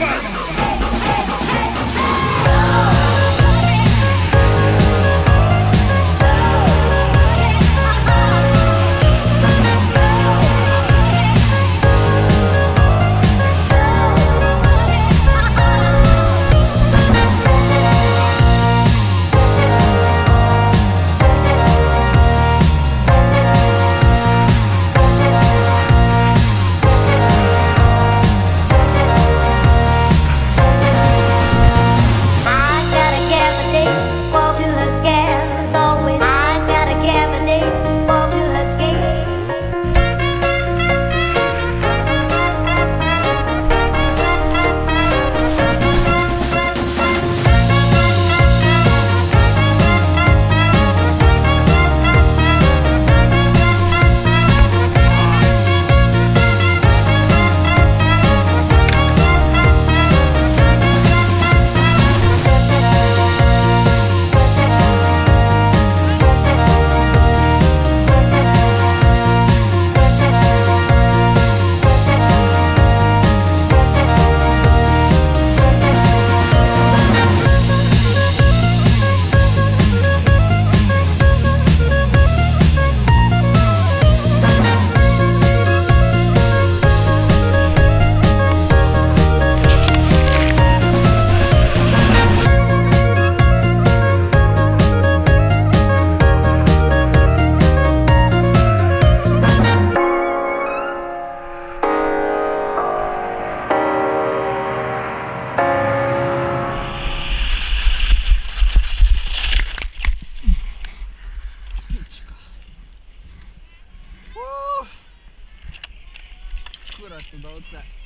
Fight! coração da outra.